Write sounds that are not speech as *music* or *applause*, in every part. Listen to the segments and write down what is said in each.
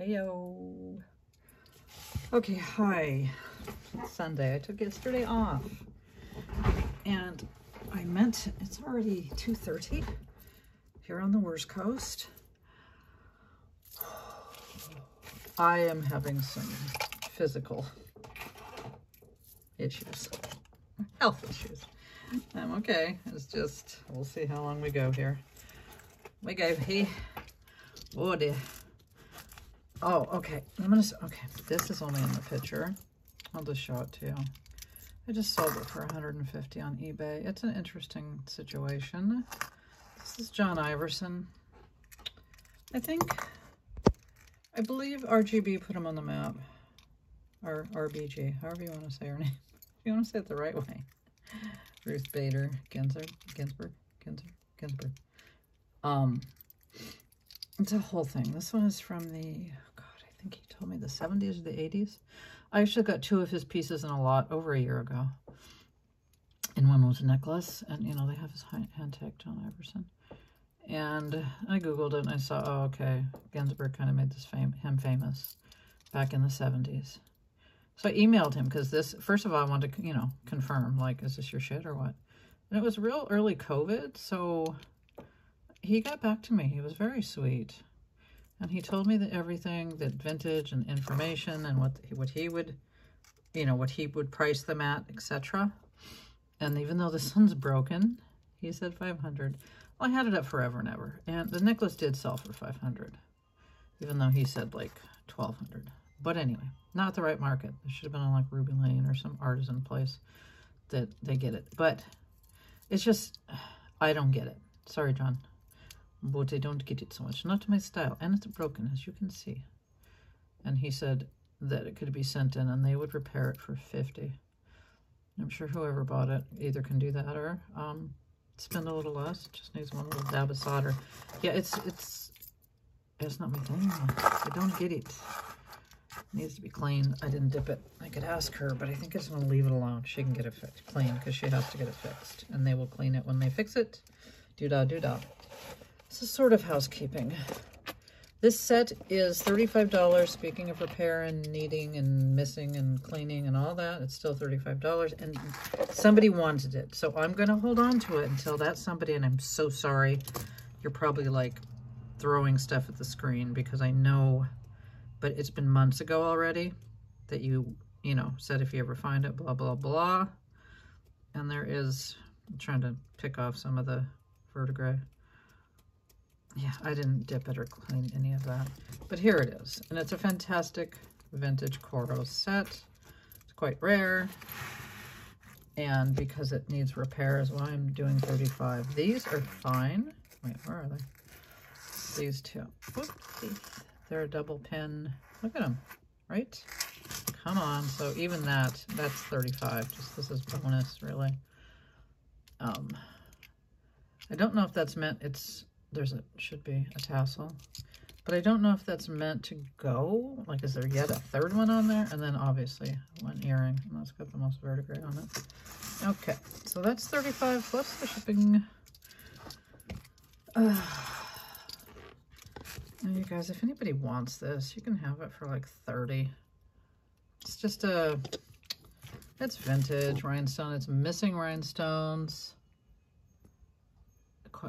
Heyo. Okay, hi. Sunday. I took yesterday off. And I meant it's already 2.30 here on the West Coast. I am having some physical issues, health issues. I'm okay. It's just, we'll see how long we go here. We go here. Oh dear. Oh, okay. I'm gonna, okay, this is only in the picture. I'll just show it to you. I just sold it for 150 on eBay. It's an interesting situation. This is John Iverson. I think, I believe RGB put him on the map. Or RBG, however you want to say her *laughs* name. you want to say it the right way. Ruth Bader Ginsburg, Ginsburg, Ginsburg, Ginsburg. Um, it's a whole thing. This one is from the, told me the 70s or the 80s. I actually got two of his pieces in a lot over a year ago. And one was a necklace, and you know, they have his hand tag John Iverson. And I Googled it and I saw, oh, okay, Ginsburg kind of made this fame, him famous back in the 70s. So I emailed him because this, first of all, I wanted to, you know, confirm, like, is this your shit or what? And it was real early COVID, so he got back to me. He was very sweet. And he told me that everything, that vintage and information and what, what he would, you know, what he would price them at, etc. And even though this one's broken, he said 500. Well, I had it up forever and ever. And the necklace did sell for 500, even though he said like 1200. But anyway, not the right market. It should have been on like Ruby Lane or some artisan place that they get it. But it's just, I don't get it. Sorry, John. But I don't get it so much. Not to my style. And it's broken, as you can see. And he said that it could be sent in and they would repair it for 50 I'm sure whoever bought it either can do that or um, spend a little less. Just needs one little dab of solder. Yeah, it's, it's, it's not my thing. I don't get it needs to be cleaned. I didn't dip it. I could ask her, but I think I just want to leave it alone. She can get it fixed, clean because she has to get it fixed. And they will clean it when they fix it. Do-da, do-da. This is sort of housekeeping. This set is $35. Speaking of repair and needing and missing and cleaning and all that, it's still $35. And somebody wanted it. So I'm going to hold on to it until that somebody, and I'm so sorry. You're probably like throwing stuff at the screen because I know but it's been months ago already that you, you know, said if you ever find it, blah, blah, blah. And there is, I'm trying to pick off some of the verdigris. Yeah, I didn't dip it or clean any of that. But here it is. And it's a fantastic vintage Coro set. It's quite rare. And because it needs repair is why I'm doing 35. These are fine. Wait, where are they? These two. Oopsie. They're a double pin. Look at them, right? Come on. So even that, that's 35. Just this is bonus, really. Um, I don't know if that's meant, it's, there's a, should be a tassel. But I don't know if that's meant to go. Like, is there yet a third one on there? And then, obviously, one earring. And that's got the most verdigris on it. Okay, so that's 35 plus the shipping. *sighs* Uh, and you guys, if anybody wants this, you can have it for like 30. It's just a, it's vintage rhinestone. It's missing rhinestones.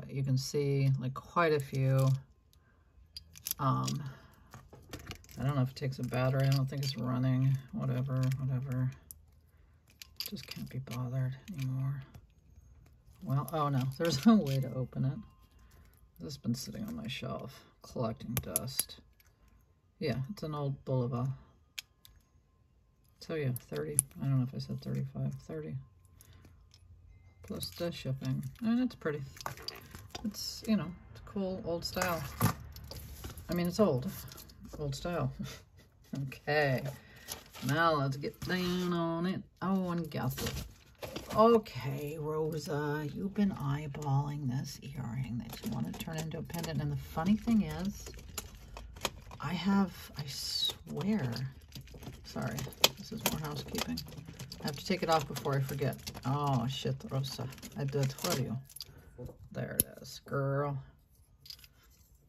You can see like quite a few. Um, I don't know if it takes a battery. I don't think it's running. Whatever, whatever. Just can't be bothered anymore. Well, oh no, *laughs* there's no way to open it. This has been sitting on my shelf collecting dust. Yeah, it's an old Bulova. So yeah, 30. I don't know if I said 35. 30. Plus the shipping. I And it's pretty. It's, you know, it's cool old style. I mean, it's old. Old style. *laughs* okay. Now let's get down on it. Oh, and guess it. Okay, Rosa, you've been eyeballing this earring that you want to turn into a pendant. And the funny thing is, I have, I swear, sorry, this is more housekeeping. I have to take it off before I forget. Oh, shit, Rosa. I did tell you. There it is, girl.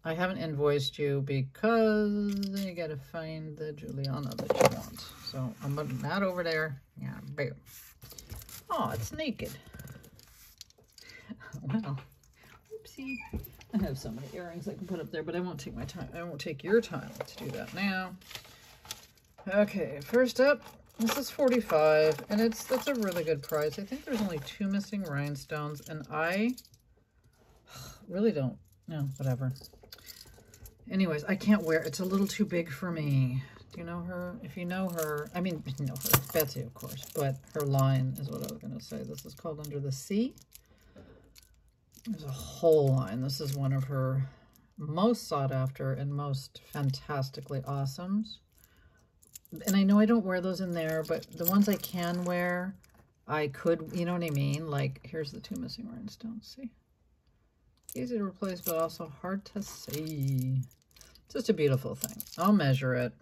I haven't invoiced you because you gotta find the Juliana that you want. So I'm putting that over there. Yeah, boom. Oh, it's naked. *laughs* Well, Oopsie. I have so many earrings I can put up there, but I won't take my time. I won't take your time to do that now. Okay, first up, this is 45, and it's that's a really good price. I think there's only two missing rhinestones, and I really don't, no, whatever. Anyways, I can't wear, it's a little too big for me. Do you know her? If you know her, I mean, *laughs* you know her, Betsey, of course, but her line is what I was going to say. This is called Under the Sea. There's a whole line. This is one of her most sought after and most fantastically awesomes. And I know I don't wear those in there, but the ones I can wear, I could, you know what I mean? Like, here's the two missing rhinestones, see? Easy to replace, but also hard to see. Just a beautiful thing. I'll measure it.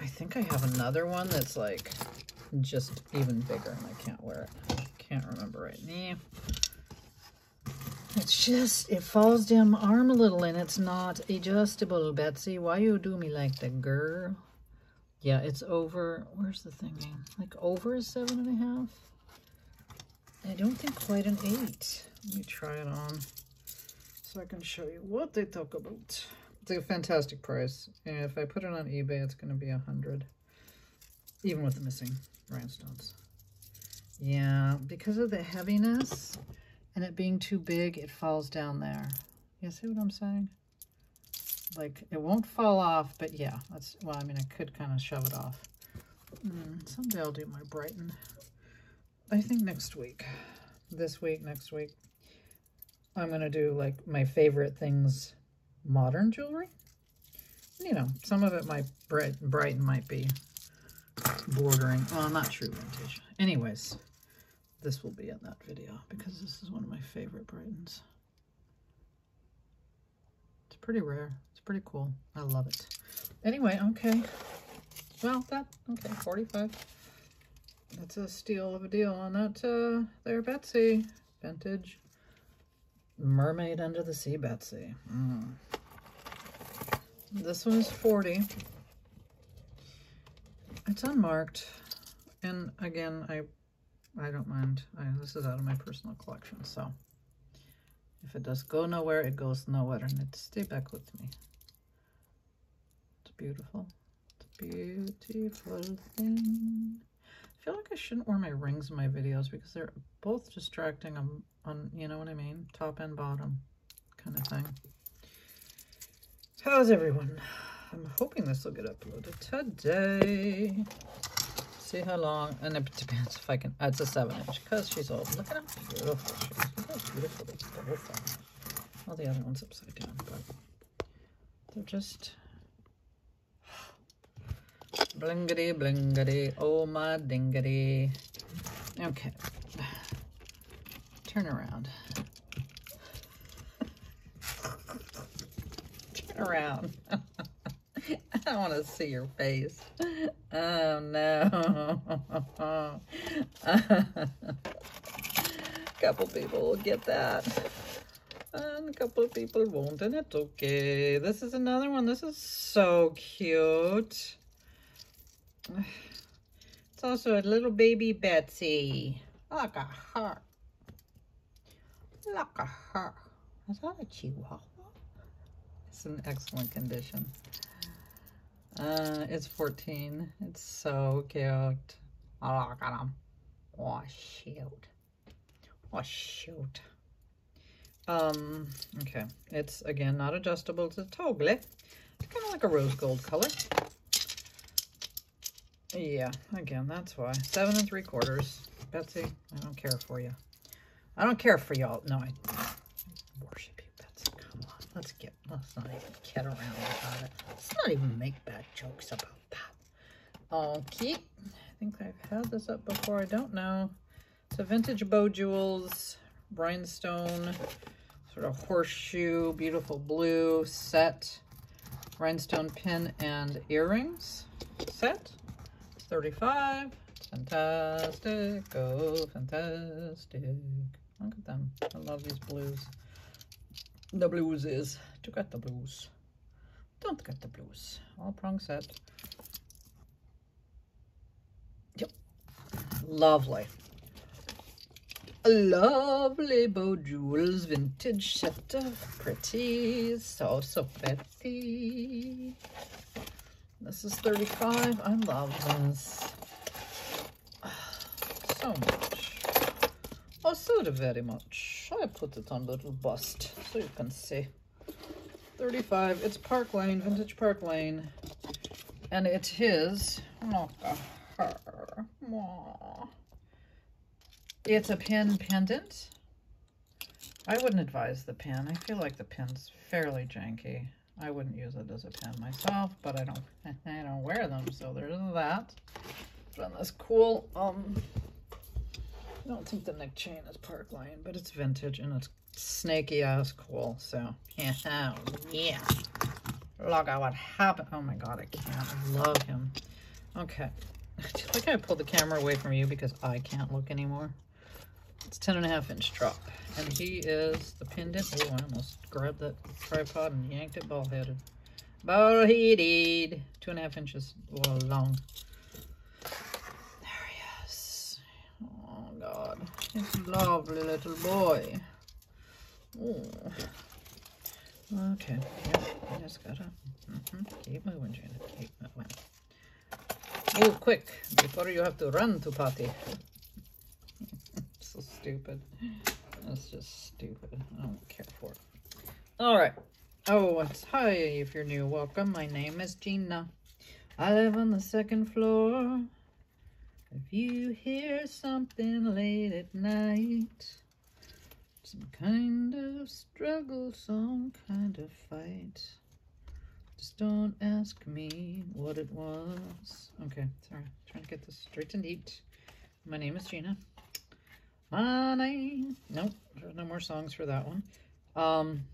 I think I have another one that's like just even bigger and I can't wear it. Can't remember right now. It's just, it falls down my arm a little and it's not adjustable, Betsey. Why you do me like that, girl? Yeah, it's over, where's the thing? Like over a seven and a half? I don't think quite an eight. Let me try it on so I can show you what they talk about. It's a fantastic price. And if I put it on eBay, it's going to be a hundred, even with the missing rhinestones. Yeah, because of the heaviness, and it being too big, it falls down there. You see what I'm saying? Like, it won't fall off, but yeah, that's, well, I mean, I could kind of shove it off. Mm, someday I'll do my Brighton. I think next week. This week, next week. I'm going to do, like, my favorite things, modern jewelry. You know, some of it might, Brighton might be bordering, well, not true vintage. Anyways, this will be in that video because this is one of my favorite Brightons. It's pretty rare. It's pretty cool. I love it. Anyway, okay. Well, that, okay, 45. That's a steal of a deal on that uh, there Betsey. Vintage. Mermaid Under the Sea Betsey. Mm. This one is 40. It's unmarked. And again, I I don't mind. I, this is out of my personal collection, so if it does go nowhere, it goes nowhere, and it stay back with me. It's beautiful. It's a beautiful thing. I feel like I shouldn't wear my rings in my videos because they're both distracting on, on you know what I mean? Top and bottom kind of thing. How's everyone? I'm hoping this will get uploaded today see how long, and it depends if I can, it's a seven inch, because she's old. Look at how beautiful she is. Look how beautiful are. All the other ones upside down, but they're just *gasps* blingity blingity, oh my dingity. Okay, turn around. turn around. *laughs* I want to see your face. Oh, no. a *laughs* couple people will get that. And a couple of people won't, and it's okay. This is another one. This is so cute. *sighs* It's also a little baby Betsey. Like a heart. Like a heart. Is that a chihuahua? It's in excellent condition. Uh, it's 14. It's so cute. Oh, look at him. Oh, shoot. Oh, shoot. Um, okay. It's, again, not adjustable. It's a toggle. It's kind of like a rose gold color. Yeah, again, that's why. Seven and three quarters. Betsey, I don't care for you. I don't care for y'all. No, I worship you, Betsey. Come on. Let's get, let's not even get around about it. Let's not even make bad jokes about that. Okay. I think I've had this up before. I don't know. It's a vintage Beau Jewels rhinestone sort of horseshoe, beautiful blue set, rhinestone pin and earrings set. 35. Fantastic. Oh, fantastic. Look at them. I love these blues. The blues is to get the blues. Don't get the blues. All prong set. Yep. Lovely. A lovely Beau Jewels vintage set of pretty. So, so pretty. This is 35. I love this. *sighs* So much. Oh, so very much. I put it on little bust so you can see. 35. It's Park Lane, Vintage Park Lane. And it is not her. It's a pin pendant. I wouldn't advise the pin. I feel like the pin's fairly janky. I wouldn't use it as a pin myself, but I don't *laughs* I don't wear them, so there's that. But this cool um I don't think the neck chain is Park Lane, but it's vintage and it's snaky ass cool. So yeah, oh, yeah. Look at what happened. Oh my god, I can't. I love him. Okay. *laughs* I think I pulled the camera away from you because I can't look anymore. It's 10 and a half inch drop. And he is the pendant. Oh, I almost grabbed that tripod and yanked it ball headed. Ball headed. Two and a half inches long. There he is. Oh A lovely little boy. Oh. Okay. Yep. I just gotta mm -hmm. keep moving, Janet. Keep moving. Move quick before you have to run to potty. *laughs* so stupid. That's just stupid. I don't care for it. All right. Oh, it's hi if you're new. Welcome. My name is Gina. I live on the second floor. If you hear something late at night, some kind of struggle, some kind of fight. Just don't ask me what it was. Okay, sorry. Trying to get this straight and neat. My name is Gina. My name. Nope, there's no more songs for that one. Um,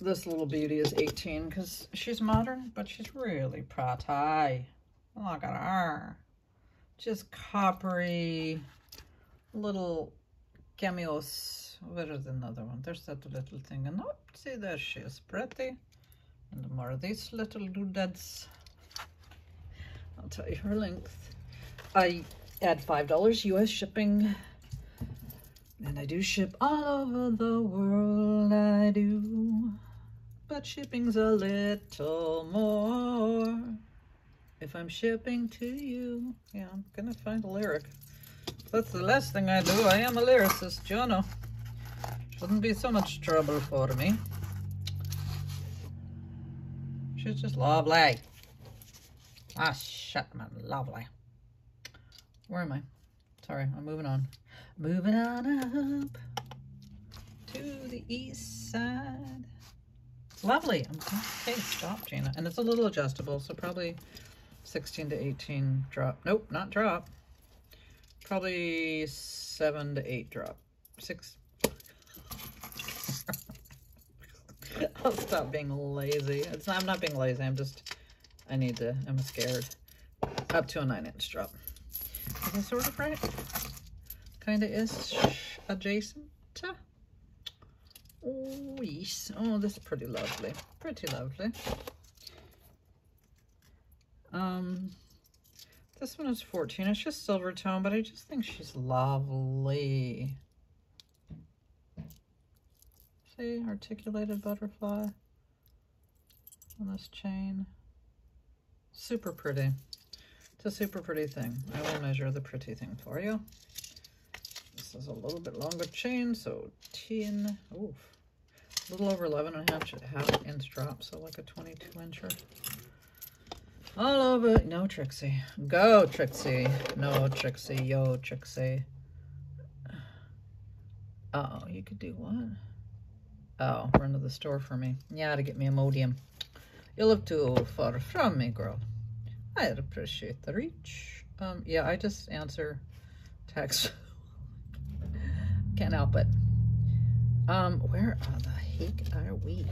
this little beauty is 18 because she's modern, but she's really pretty. Oh, Look at her. Just coppery little cameos where is another one? There's that little thing. And oh, see there she is, pretty. And more of these little doodads. I'll tell you her length. I add $5 US shipping. And I do ship all over the world, I do. But shipping's a little more. If I'm shipping to you, yeah, I'm gonna find a lyric. That's the last thing I do. I am a lyricist, Jono. Wouldn't be so much trouble for me. She's just lovely. Ah, shut man, lovely. Where am I? Sorry, I'm moving on. Moving on up to the east side. Lovely. Okay, stop, Gina. And it's a little adjustable, so probably 16 to 18 drop. Nope, not drop. Probably 7 to 8 drop. 6, *laughs* I'll stop being lazy. It's not, I'm not being lazy. I'm just, I need to, I'm scared. Up to a nine inch drop. That sort of right? Kind of is adjacent. Oh, yes. Oh, this is pretty lovely. Pretty lovely. Um, this one is 14. It's just silver tone, but I just think she's lovely. See, articulated butterfly on this chain. Super pretty. It's a super pretty thing. I will measure the pretty thing for you. This is a little bit longer chain, so 10, oof, a little over 11 and a half, half inch drop, so like a 22 incher. All over, no Trixie. Go Trixie. No Trixie, yo Trixie. Uh oh, you could do what? Oh, run to the store for me. Yeah, to get me a Imodium. You look too far from me, girl. I'd appreciate the reach. Um, yeah, I just answer text. *laughs* Can't help it. Um, where the heck are we?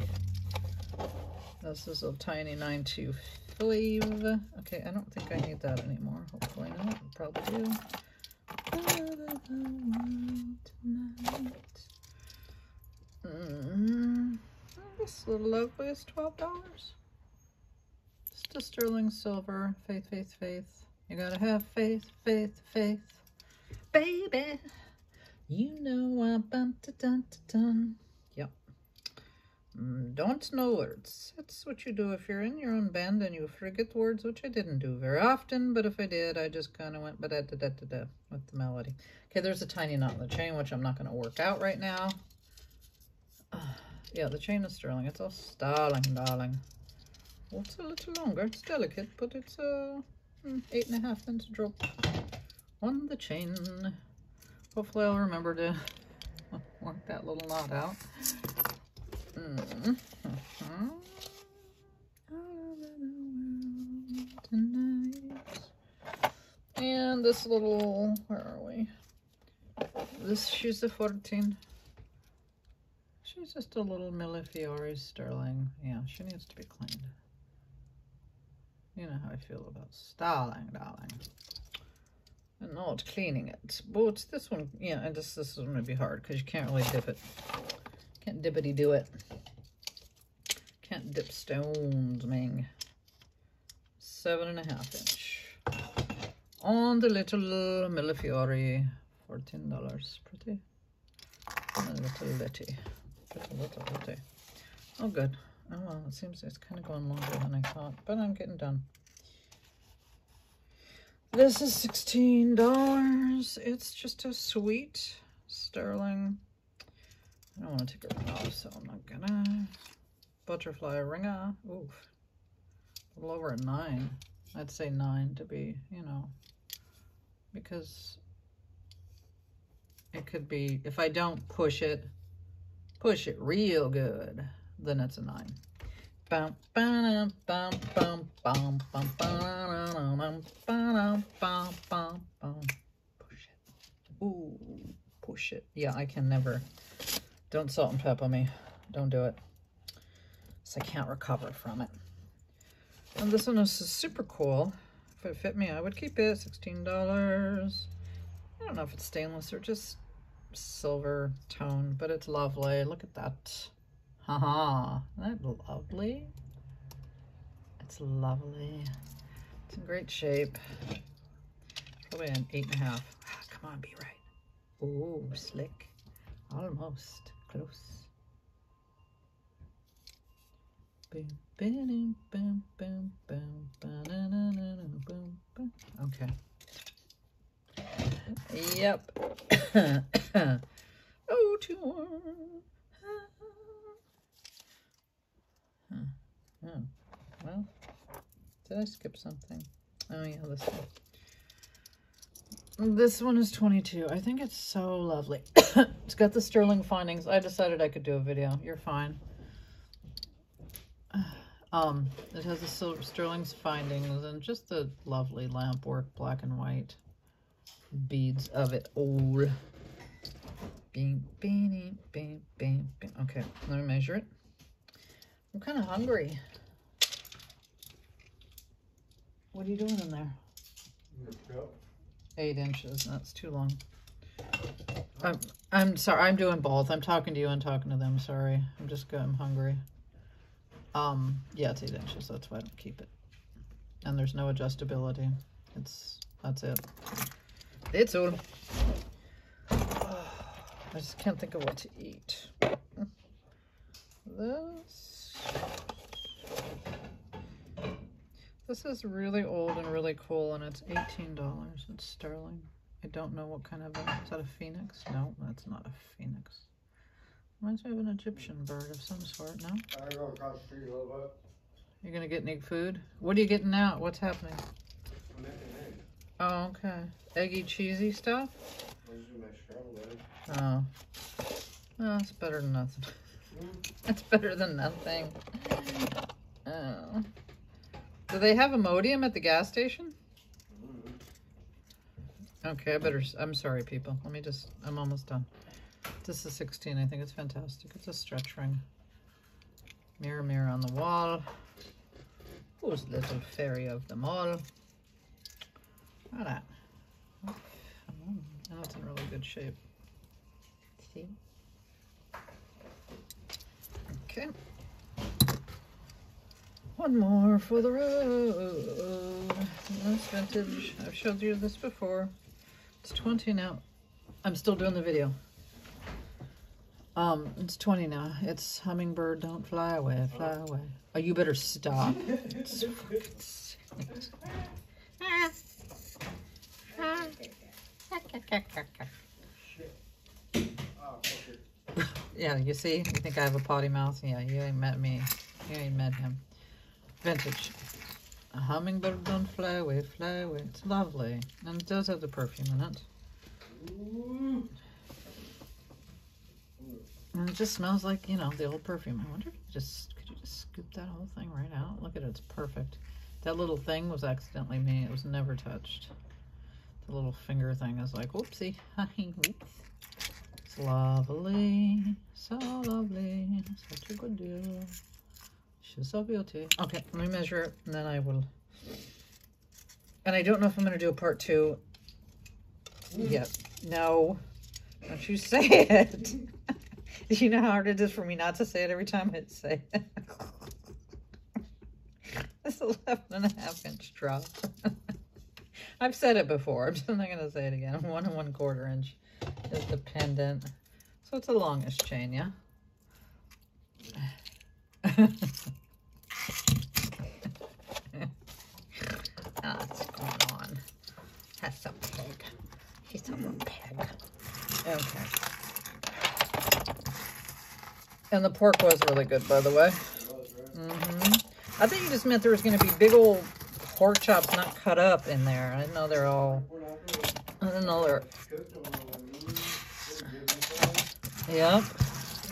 This is a tiny 925. Okay, I don't think I need that anymore. Hopefully not. Probably do. Mm, this little lovely is twelve dollars. Just a sterling silver. Faith, faith, faith. You gotta have faith, faith, faith, baby. You know I bum da dun dun. Don't know words. That's what you do if you're in your own band and you forget words, which I didn't do very often, but if I did, I just kind of went ba da da da da da with the melody. Okay, there's a tiny knot in the chain, which I'm not going to work out right now. Uh, *sighs* yeah, the chain is sterling. It's all sterling, darling. Well, it's a little longer. It's delicate, but it's uh, eight and a half inch drop on the chain. Hopefully I'll remember to *laughs* work that little knot out. Mm -hmm. And this little, where are we? This, she's a 14. She's just a little Millefiori sterling. Yeah, she needs to be cleaned. You know how I feel about styling, darling and not cleaning it. But this one, yeah, and this, this is going to be hard because you can't really dip it. Can't dippity do it. Can't dip stones, Ming. Seven and a half inch. On the little Millefiori, $14. Pretty. A little litty. Little, little, litty. Oh, good. Oh, well, it seems it's kind of going longer than I thought, but I'm getting done. This is $16. It's just a sweet sterling. I don't want to take ring off, so I'm not gonna. Butterfly ringer. Oof. A little over a nine. I'd say nine to be, you know, because it could be, if I don't push it, push it real good, then it's a nine. Push it. Ooh, push it. Yeah, I can never. Don't salt and pepper me. Don't do it. So I can't recover from it. And this one is super cool. If it fit me, I would keep it. $16. I don't know if it's stainless or just silver tone, but it's lovely. Look at that. Haha, isn't that lovely? It's lovely. It's in great shape. Probably an eight and a half. Ah, come on, be right. Ooh, slick. Almost. Close. Boom, boom, boom, boom, boom, boom, boom, boom. Okay. Yep. *coughs* oh, too warm. Oh, well, did I skip something? Oh yeah, this one. This one is 22. I think it's so lovely. *coughs* it's got the sterling findings. I decided I could do a video. You're fine. *sighs* Um, it has the silver sterling's findings and just the lovely lamp work, black and white beads of it all. Bing, bing, bing, bing, bing. Okay, let me measure it. I'm kind of hungry. What are you doing in there? Eight inches. That's too long. I'm, I'm sorry. I'm doing both. I'm talking to you and talking to them. Sorry. I'm just good. I'm hungry. Um, yeah, it's eight inches. That's why I don't keep it. And there's no adjustability. It's, that's it. It's all. *sighs* I just can't think of what to eat. This. This is really old and really cool, and it's $18. It's sterling. I don't know what kind of a, is that a phoenix? No, that's not a phoenix. Reminds me of an Egyptian bird of some sort, no? I go across the street a little bit. You're gonna get any food? What are you getting out? What's happening? I'm making eggs. Oh, okay. Eggy, cheesy stuff? I usually make scrambled eggs. Oh. Oh, that's better than nothing. Mm. *laughs* That's better than nothing. Oh. Do they have Imodium at the gas station? Okay, I better, I'm sorry, people. Let me just, I'm almost done. This is 16. I think it's fantastic. It's a stretch ring. Mirror, mirror on the wall. Who's the little fairy of them all? Look at that. It's in really good shape. See? Okay. One more for the road. That's vintage. I've showed you this before. It's 20 now. I'm still doing the video. Um, it's 20 now. It's Hummingbird, don't fly away, fly away. Oh, you better stop. *laughs* Yeah, you see? You think I have a potty mouth? Yeah, you ain't met me. You ain't met him. Vintage. A hummingbird don't fly away, fly away. It's lovely. And it does have the perfume in it. And it just smells like, you know, the old perfume. I wonder if you just could you just scoop that whole thing right out? Look at it, it's perfect. That little thing was accidentally me. It was never touched. The little finger thing is like, whoopsie. *laughs* Oops. It's lovely. So lovely. Such a good deal. She's so beauty. Okay, let me measure it and then I will. And I don't know if I'm gonna do a part two yet. No. Don't you say it. *laughs* You know how hard it is for me not to say it every time I say it? *laughs* this 11 and a half inch drop. *laughs* I've said it before. I'm just not going to say it again. One and one quarter inch is the pendant. So it's a longish chain, yeah? Ah, what's going on? That's a pig. He's a little pig. Okay. And the pork was really good, by the way. It was, right? hmm I think you just meant there was going to be big old pork chops not cut up in there. I didn't know they're all. What happened? I didn't know they're. Cooked them, and I'm like, mm, they give me some. Yep.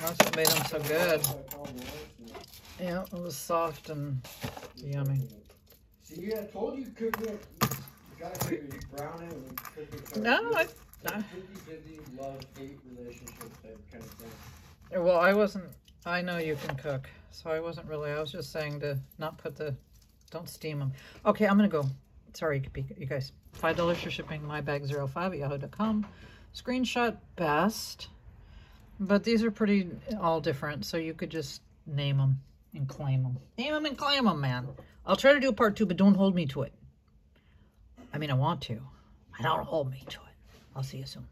That's what made them so good. So I called them once, and- Yeah, it was soft and yummy. See, I told you cook it. You gotta cook it. You brown it and cook it. so No, I, it's I- a 50-50 love-hate relationship type kind of thing. well, I wasn't. I know you can cook, so I wasn't really. I was just saying to not put the. Don't steam them. Okay, I'm gonna go. Sorry, you guys. Five dollars for shipping. Mybag05 at yahoo.com. Screenshot best. But these are pretty all different, so you could just name them and claim them. Name them and claim them, man. I'll try to do a part two, but don't hold me to it. I mean, I want to. I don't hold me to it. I'll see you soon.